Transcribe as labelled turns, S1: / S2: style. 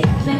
S1: bien.